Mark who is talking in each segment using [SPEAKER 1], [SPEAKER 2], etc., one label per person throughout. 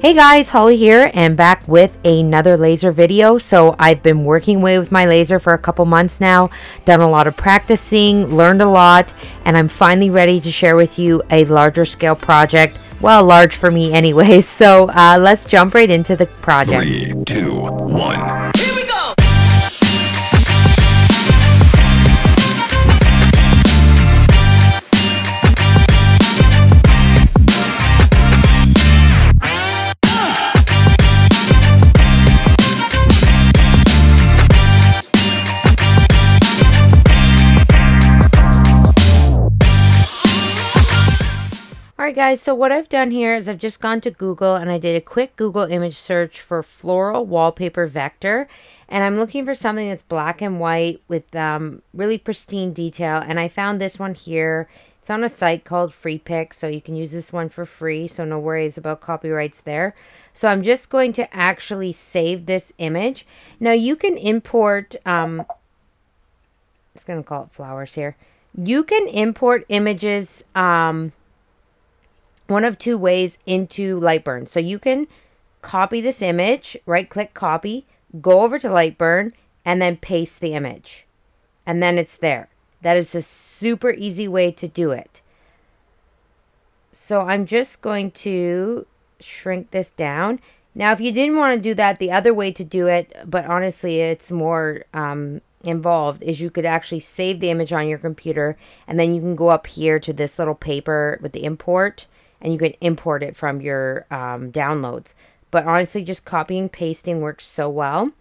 [SPEAKER 1] Hey guys, Holly here and back with another laser video. So I've been working away with my laser for a couple months now, done a lot of practicing, learned a lot, and I'm finally ready to share with you a larger scale project. Well, large for me anyways. So uh, let's jump right into the project.
[SPEAKER 2] Three, two, one.
[SPEAKER 1] Guys, so what I've done here is I've just gone to Google and I did a quick Google image search for floral wallpaper vector and I'm looking for something that's black and white with um, really pristine detail and I found this one here. It's on a site called Freepik so you can use this one for free so no worries about copyrights there. So I'm just going to actually save this image. Now you can import, um, just going to call it flowers here. You can import images um, one of two ways into Lightburn. So you can copy this image, right click copy, go over to Lightburn, and then paste the image. And then it's there. That is a super easy way to do it. So I'm just going to shrink this down. Now, if you didn't want to do that, the other way to do it, but honestly, it's more um, involved, is you could actually save the image on your computer, and then you can go up here to this little paper with the import, and you can import it from your um, downloads. But honestly, just copying and pasting works so well.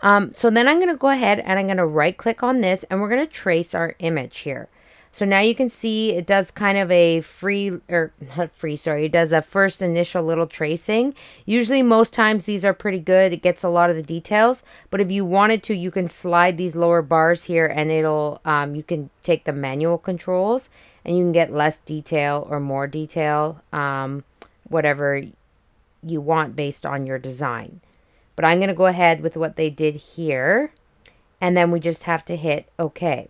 [SPEAKER 1] Um, so then I'm going to go ahead and I'm going to right click on this and we're going to trace our image here. So now you can see it does kind of a free, or not free, sorry, it does a first initial little tracing. Usually most times these are pretty good. It gets a lot of the details. But if you wanted to, you can slide these lower bars here and it'll, um, you can take the manual controls and you can get less detail or more detail, um, whatever you want based on your design. But I'm going to go ahead with what they did here. And then we just have to hit OK.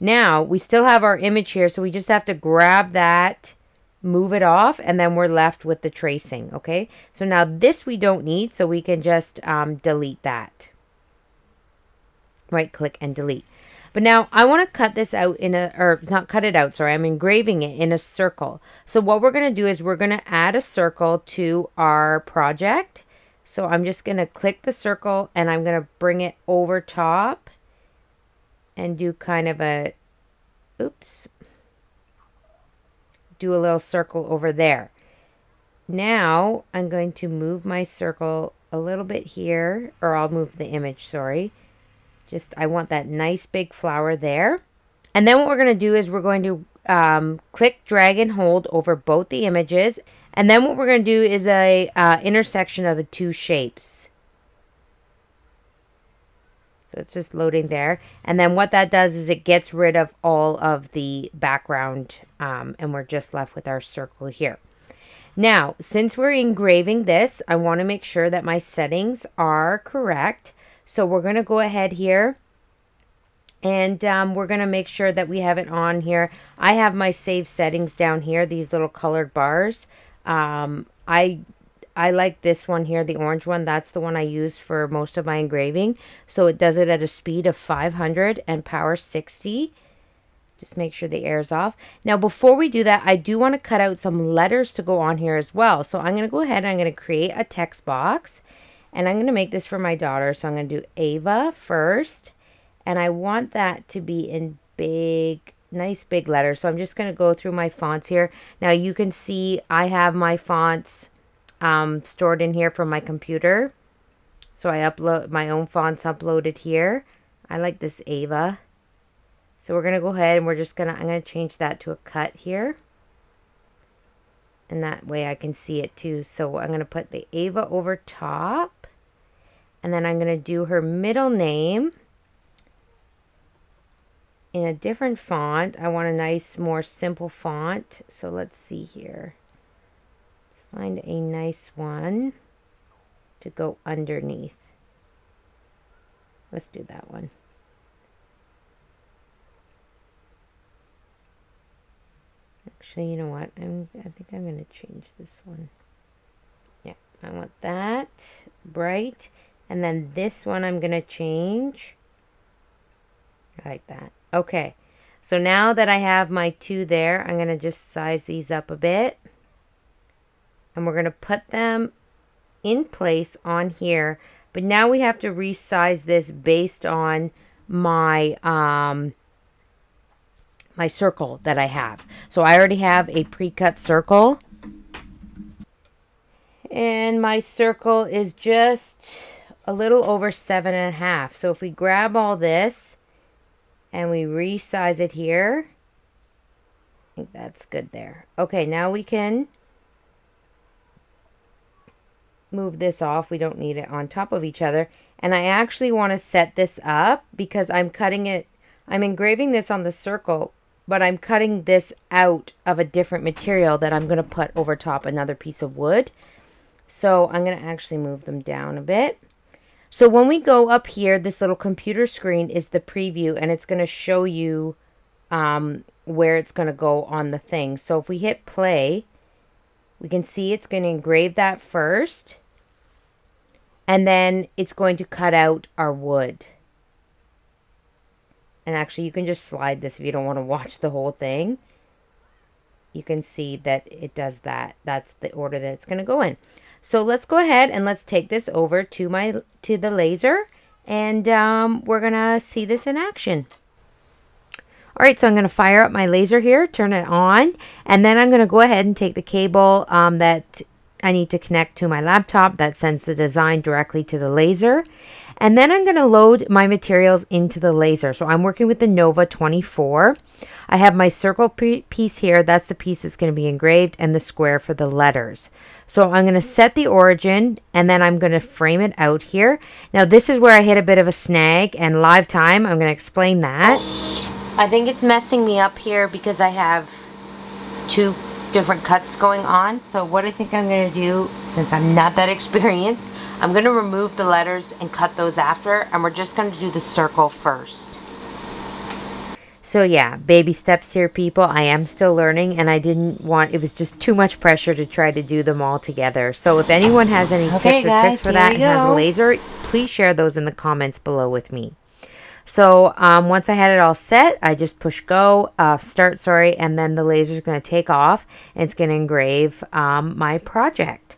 [SPEAKER 1] Now, we still have our image here, so we just have to grab that, move it off, and then we're left with the tracing, okay? So now this we don't need, so we can just um, delete that. Right click and delete. But now I want to cut this out in a, or not cut it out, sorry, I'm engraving it in a circle. So what we're going to do is we're going to add a circle to our project. So I'm just going to click the circle and I'm going to bring it over top and do kind of a, oops, do a little circle over there. Now I'm going to move my circle a little bit here, or I'll move the image, sorry. Just, I want that nice big flower there. And then what we're going to do is we're going to um, click, drag, and hold over both the images. And then what we're going to do is a uh, intersection of the two shapes. So it's just loading there. And then what that does is it gets rid of all of the background um, and we're just left with our circle here. Now, since we're engraving this, I want to make sure that my settings are correct. So we're going to go ahead here and um, we're going to make sure that we have it on here. I have my save settings down here, these little colored bars. Um, I I like this one here, the orange one. That's the one I use for most of my engraving. So it does it at a speed of 500 and power 60. Just make sure the air is off. Now, before we do that, I do want to cut out some letters to go on here as well. So I'm going to go ahead and I'm going to create a text box. And I'm going to make this for my daughter. So I'm going to do Ava first. And I want that to be in big, nice big letters. So I'm just going to go through my fonts here. Now you can see I have my fonts um, stored in here from my computer. So I upload my own fonts uploaded here. I like this Ava. So we're going to go ahead and we're just going to, I'm going to change that to a cut here. And that way I can see it too. So I'm going to put the Ava over top. And then I'm going to do her middle name in a different font. I want a nice, more simple font. So let's see here. Let's find a nice one to go underneath. Let's do that one. Actually, you know what? I'm, I think I'm going to change this one. Yeah, I want that bright. And then this one I'm going to change like that. Okay. So now that I have my two there, I'm going to just size these up a bit. And we're going to put them in place on here. But now we have to resize this based on my um, my circle that I have. So I already have a pre-cut circle. And my circle is just a little over seven and a half. So if we grab all this and we resize it here, I think that's good there. Okay, now we can move this off. We don't need it on top of each other. And I actually want to set this up because I'm cutting it, I'm engraving this on the circle, but I'm cutting this out of a different material that I'm going to put over top another piece of wood. So I'm going to actually move them down a bit. So when we go up here, this little computer screen is the preview and it's going to show you um, where it's going to go on the thing. So if we hit play, we can see it's going to engrave that first. And then it's going to cut out our wood. And actually, you can just slide this if you don't want to watch the whole thing. You can see that it does that. That's the order that it's going to go in. So let's go ahead and let's take this over to my to the laser. And um, we're going to see this in action. All right, so I'm going to fire up my laser here, turn it on, and then I'm going to go ahead and take the cable um, that I need to connect to my laptop that sends the design directly to the laser. And then I'm going to load my materials into the laser. So I'm working with the Nova 24. I have my circle piece here. That's the piece that's going to be engraved and the square for the letters. So I'm going to set the origin and then I'm going to frame it out here. Now this is where I hit a bit of a snag and live time. I'm going to explain that. I think it's messing me up here because I have two different cuts going on. So what I think I'm going to do, since I'm not that experienced, I'm going to remove the letters and cut those after. And we're just going to do the circle first. So yeah, baby steps here, people. I am still learning, and I didn't want, it was just too much pressure to try to do them all together. So if anyone has any okay, tips or guys, tricks for that and go. has a laser, please share those in the comments below with me. So um, once I had it all set, I just push go, uh, start, sorry, and then the laser is going to take off and it's going to engrave um, my project.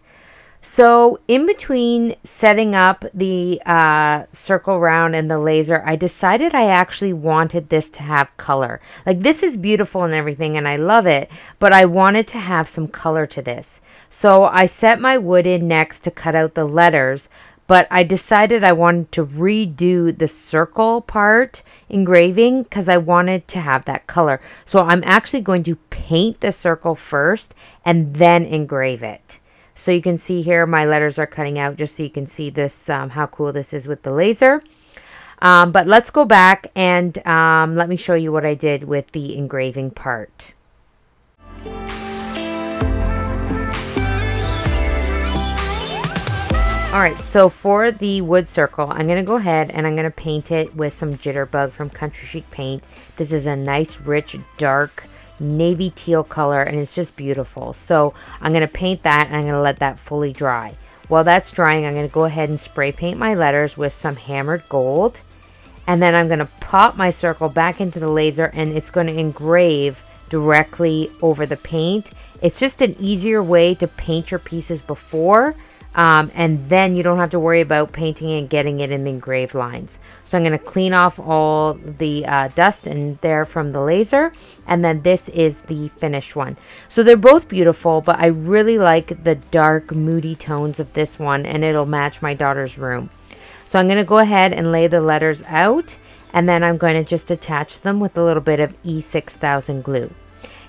[SPEAKER 1] So in between setting up the uh, circle round and the laser, I decided I actually wanted this to have color. Like this is beautiful and everything and I love it, but I wanted to have some color to this. So I set my wood in next to cut out the letters, but I decided I wanted to redo the circle part engraving because I wanted to have that color. So I'm actually going to paint the circle first and then engrave it. So you can see here my letters are cutting out just so you can see this, um, how cool this is with the laser. Um, but let's go back and um, let me show you what I did with the engraving part. All right, so for the wood circle, I'm going to go ahead and I'm going to paint it with some Jitterbug from Country Chic Paint. This is a nice, rich, dark navy teal color, and it's just beautiful. So I'm going to paint that, and I'm going to let that fully dry. While that's drying, I'm going to go ahead and spray paint my letters with some hammered gold. And then I'm going to pop my circle back into the laser, and it's going to engrave directly over the paint. It's just an easier way to paint your pieces before um, and then you don't have to worry about painting and getting it in the engraved lines. So I'm going to clean off all the uh, dust in there from the laser. And then this is the finished one. So they're both beautiful, but I really like the dark, moody tones of this one. And it'll match my daughter's room. So I'm going to go ahead and lay the letters out. And then I'm going to just attach them with a little bit of E6000 glue.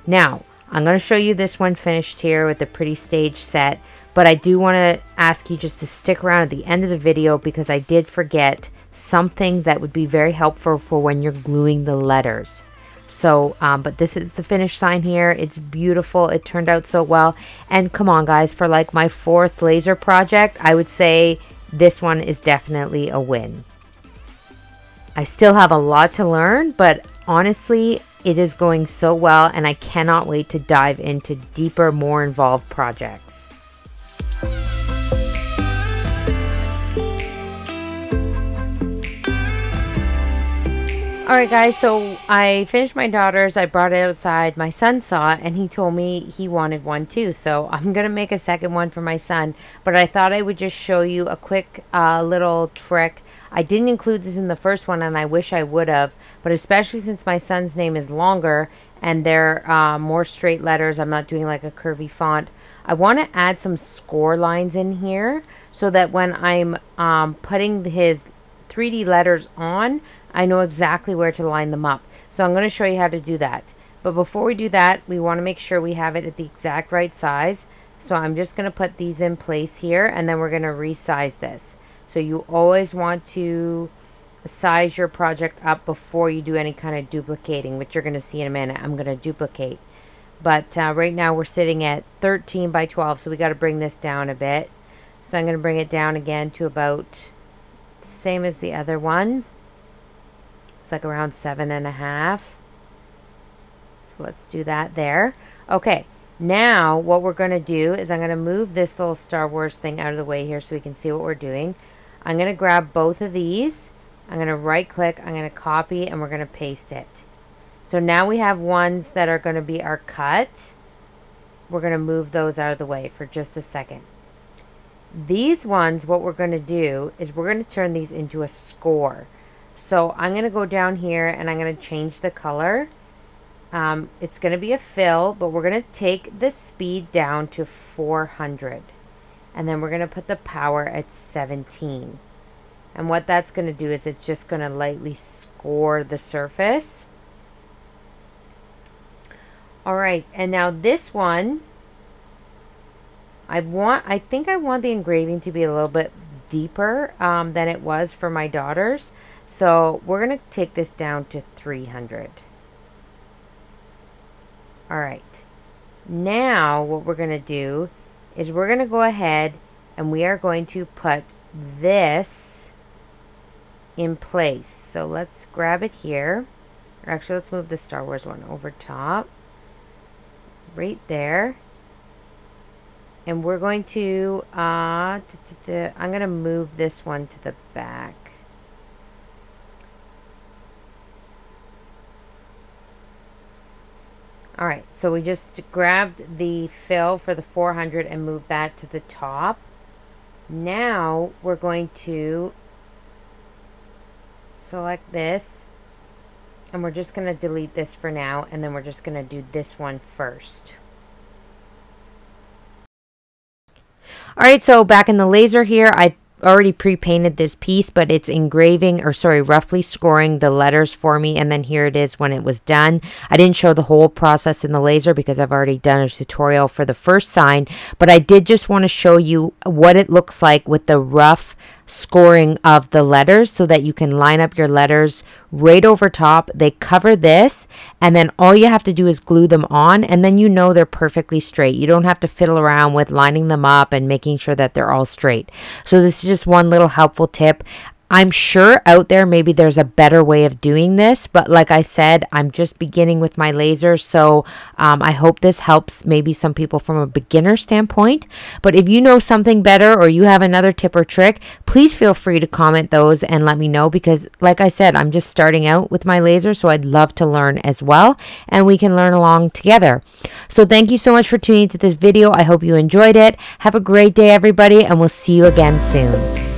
[SPEAKER 1] Now, I'm going to show you this one finished here with the pretty stage set. But I do want to ask you just to stick around at the end of the video because I did forget something that would be very helpful for when you're gluing the letters. So, um, but this is the finish sign here. It's beautiful. It turned out so well. And come on, guys, for like my fourth laser project, I would say this one is definitely a win. I still have a lot to learn, but honestly, it is going so well, and I cannot wait to dive into deeper, more involved projects. All right, guys, so I finished my daughter's. I brought it outside. My son saw it, and he told me he wanted one too. So I'm to make a second one for my son. But I thought I would just show you a quick uh, little trick. I didn't include this in the first one, and I wish I would have. But especially since my son's name is longer and they're uh, more straight letters, I'm not doing like a curvy font. I want to add some score lines in here so that when I'm um, putting his 3D letters on, I know exactly where to line them up. So I'm going to show you how to do that. But before we do that, we want to make sure we have it at the exact right size. So I'm just going to put these in place here and then we're going to resize this. So you always want to size your project up before you do any kind of duplicating, which you're going to see in a minute. I'm going to duplicate. But uh, right now we're sitting at 13 by 12, so we got to bring this down a bit. So I'm going to bring it down again to about same as the other one. It's like around seven and a half. So let's do that there. Okay, now what we're going to do is I'm going to move this little Star Wars thing out of the way here so we can see what we're doing. I'm going to grab both of these. I'm going to right click. I'm going to copy and we're going to paste it. So now we have ones that are going to be our cut. We're going to move those out of the way for just a second. These ones, what we're going to do is we're going to turn these into a score. So I'm going to go down here and I'm going to change the color. Um, it's going to be a fill, but we're going to take the speed down to 400. And then we're going to put the power at 17. And what that's going to do is it's just going to lightly score the surface. All right, and now this one, I want, I think I want the engraving to be a little bit deeper um, than it was for my daughters. So we're going to take this down to 300. All right. Now what we're going to do is we're going to go ahead and we are going to put this in place. So let's grab it here. Or actually, let's move the Star Wars one over top. Right there. And we're going to, uh, I'm going to move this one to the back. All right, so we just grabbed the fill for the 400 and moved that to the top. Now we're going to select this and we're just going to delete this for now and then we're just going to do this one first. All right, so back in the laser here, I already pre-painted this piece, but it's engraving or sorry, roughly scoring the letters for me. And then here it is when it was done. I didn't show the whole process in the laser because I've already done a tutorial for the first sign, but I did just want to show you what it looks like with the rough scoring of the letters so that you can line up your letters right over top. They cover this and then all you have to do is glue them on and then you know they're perfectly straight. You don't have to fiddle around with lining them up and making sure that they're all straight. So this is just one little helpful tip. I'm sure out there maybe there's a better way of doing this, but like I said, I'm just beginning with my laser, so um, I hope this helps maybe some people from a beginner standpoint. But if you know something better or you have another tip or trick, please feel free to comment those and let me know because, like I said, I'm just starting out with my laser, so I'd love to learn as well, and we can learn along together. So thank you so much for tuning into this video. I hope you enjoyed it. Have a great day, everybody, and we'll see you again soon.